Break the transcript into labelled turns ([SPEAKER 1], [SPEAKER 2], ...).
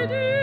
[SPEAKER 1] lady.